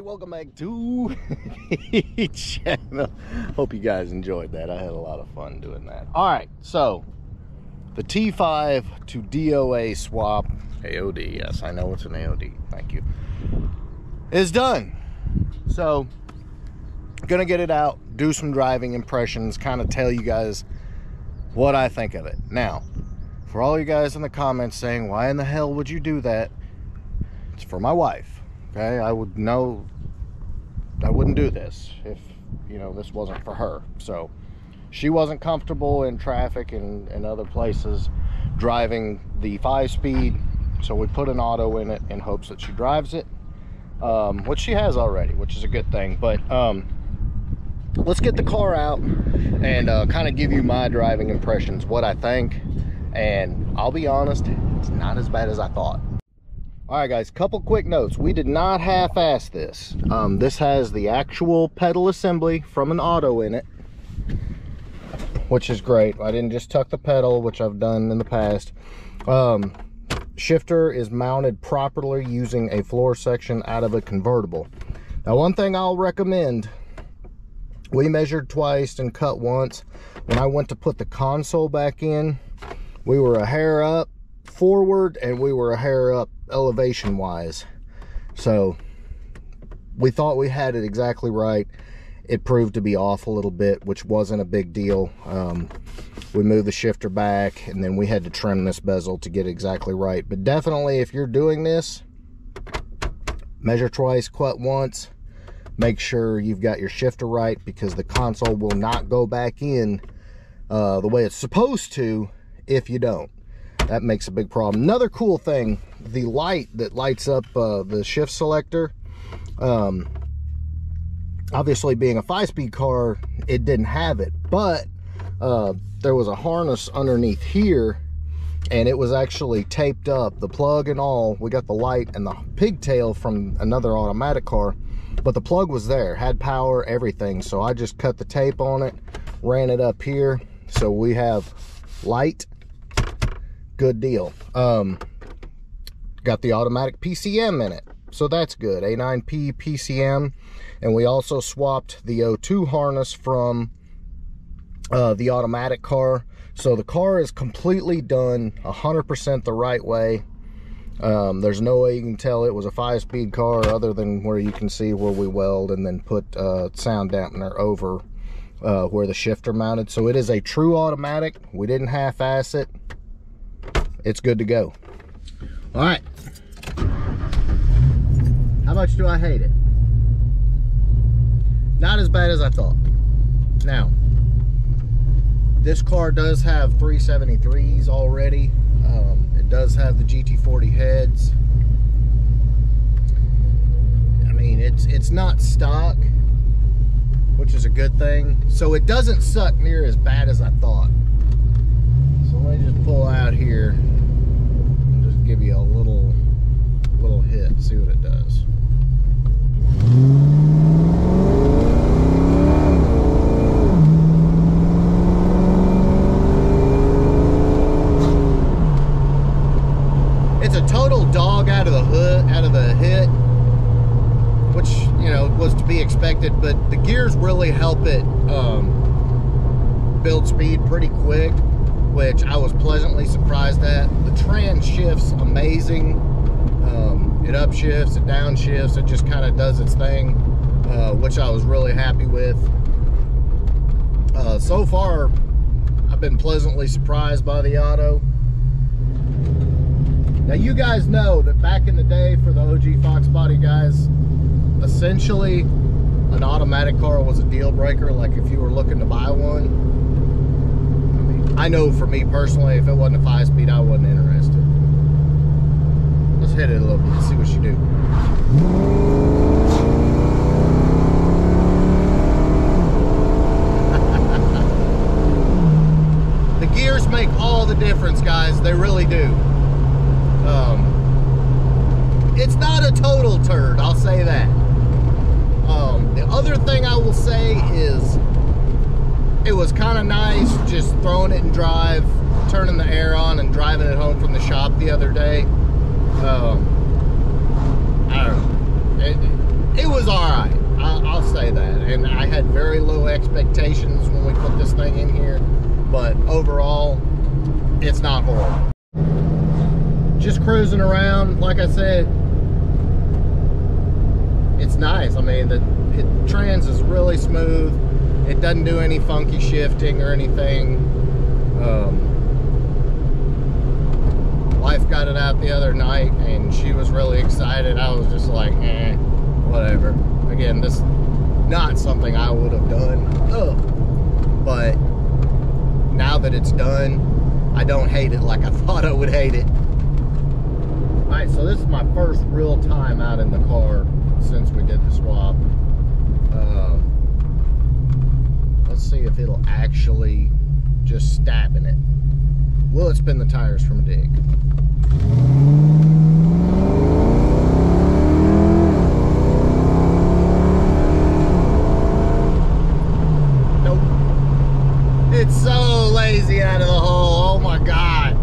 welcome back to channel. Hope you guys enjoyed that. I had a lot of fun doing that. All right, so the T5 to DOA swap, AOD, yes, I know it's an AOD, thank you, is done. So, gonna get it out, do some driving impressions, kind of tell you guys what I think of it. Now, for all you guys in the comments saying, why in the hell would you do that? It's for my wife, okay? I would know, I wouldn't do this if, you know, this wasn't for her. So, she wasn't comfortable in traffic and, and other places driving the five speed. So we put an auto in it in hopes that she drives it, um, which she has already, which is a good thing. But um, let's get the car out and uh, kind of give you my driving impressions, what I think. And I'll be honest, it's not as bad as I thought. All right, guys, couple quick notes. We did not half-ass this. Um, this has the actual pedal assembly from an auto in it which is great. I didn't just tuck the pedal, which I've done in the past. Um, shifter is mounted properly using a floor section out of a convertible. Now, one thing I'll recommend, we measured twice and cut once. When I went to put the console back in, we were a hair up forward and we were a hair up elevation wise. So we thought we had it exactly right it proved to be off a little bit, which wasn't a big deal. Um, we moved the shifter back and then we had to trim this bezel to get exactly right. But definitely if you're doing this, measure twice, cut once, make sure you've got your shifter right because the console will not go back in uh, the way it's supposed to if you don't. That makes a big problem. Another cool thing, the light that lights up uh, the shift selector, um, obviously being a five-speed car it didn't have it but uh, there was a harness underneath here and it was actually taped up the plug and all. We got the light and the pigtail from another automatic car but the plug was there had power everything. So i just cut the tape on it ran it up here. So we have light good deal um got the automatic pcm in it so that's good a9p pcm and we also swapped the O2 harness from uh, the automatic car. So the car is completely done 100% the right way. Um, there's no way you can tell it was a five-speed car other than where you can see where we weld and then put uh, sound dampener over uh, where the shifter mounted. So it is a true automatic. We didn't half-ass it. It's good to go. All right. How much do I hate it? not as bad as I thought. Now, this car does have 373s already. Um, it does have the GT40 heads. I mean, it's it's not stock, which is a good thing. So it doesn't suck near as bad as I thought. Let me just pull out here and just give you a little little hit, see what it does. It's a total dog out of the hood, out of the hit, which, you know, was to be expected, but the gears really help it um, build speed pretty quick, which I was pleasantly surprised at. The trend shifts amazing. Um, it upshifts, it downshifts, it just kind of does its thing, uh, which I was really happy with. Uh, so far, I've been pleasantly surprised by the auto. Now you guys know that back in the day for the OG Fox Body guys, essentially an automatic car was a deal breaker, like if you were looking to buy one. I know for me personally, if it wasn't a five speed, I wasn't interested. Let's hit it a little bit, see what you do. the gears make all the difference, guys. They really do. Um, it's not a total turd, I'll say that. Um, the other thing I will say is it was kind of nice just throwing it in drive, turning the air on and driving it home from the shop the other day. Um, I don't know. It, it was all right. I'll say that. And I had very low expectations when we put this thing in here, but overall, it's not horrible. Just cruising around, like I said, it's nice. I mean, the it, trans is really smooth. It doesn't do any funky shifting or anything. Um, wife got it out the other night and she was really excited. I was just like, eh, whatever. Again, this not something I would have done. Ugh. But now that it's done, I don't hate it like I thought I would hate it. All right, so this is my first real time out in the car since we did the swap. Uh, let's see if it'll actually just stab in it. Will it spin the tires from a dig? Nope. It's so lazy out of the hole. Oh my God.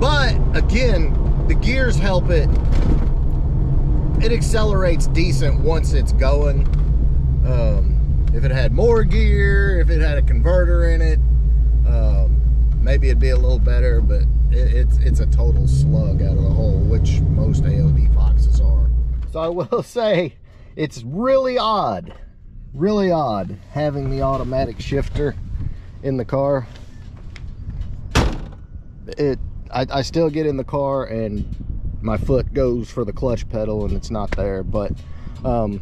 But again, the gears help it. It accelerates decent once it's going. Um, if it had more gear, if it had a converter in it, um, maybe it'd be a little better, but it, it's it's a total slug out of the hole, which most AOD Foxes are. So I will say, it's really odd, really odd having the automatic shifter in the car. It, I, I still get in the car and my foot goes for the clutch pedal and it's not there, but, um,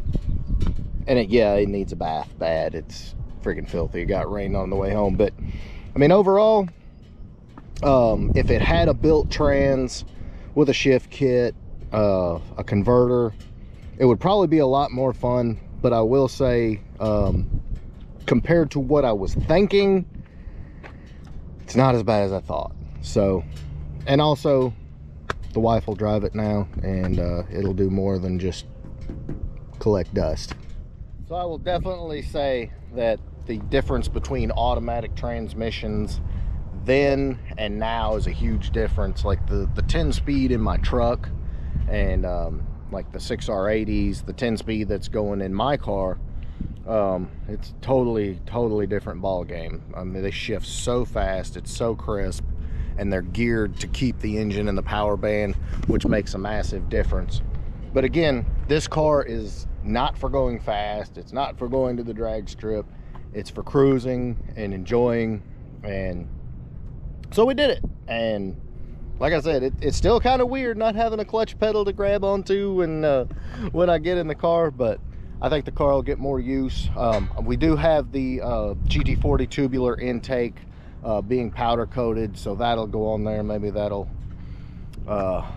and it, yeah, it needs a bath bad. It's freaking filthy. It got rained on the way home, but I mean, overall, um, if it had a built trans with a shift kit, uh, a converter, it would probably be a lot more fun. But I will say, um, compared to what I was thinking, it's not as bad as I thought. So, and also, the wife will drive it now, and uh, it'll do more than just collect dust. So I will definitely say that the difference between automatic transmissions then and now is a huge difference. Like the the 10 speed in my truck and um, like the 6R80s the 10 speed that's going in my car um, it's totally totally different ball game I mean they shift so fast it's so crisp and they're geared to keep the engine in the power band which makes a massive difference. But again this car is not for going fast it's not for going to the drag strip it's for cruising and enjoying and so we did it. And like I said it, it's still kind of weird not having a clutch pedal to grab onto when uh, when I get in the car but I think the car will get more use. Um, we do have the uh, GT40 tubular intake uh, being powder coated so that'll go on there. Maybe that'll uh,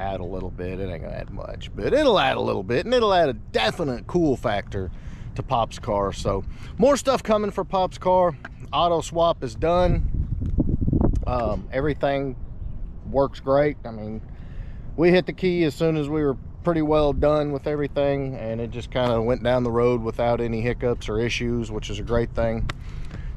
add a little bit it ain't gonna add much but it'll add a little bit and it'll add a definite cool factor to Pop's car. So more stuff coming for Pop's car. Auto swap is done. Um, everything works great. I mean, we hit the key as soon as we were pretty well done with everything and it just kind of went down the road without any hiccups or issues, which is a great thing.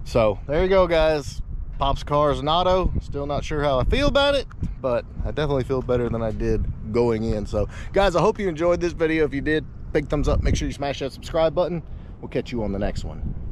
So there you go, guys. Pop's car is an auto. Still not sure how I feel about it, but I definitely feel better than I did going in. So guys, I hope you enjoyed this video. If you did, big thumbs up. Make sure you smash that subscribe button. We'll catch you on the next one.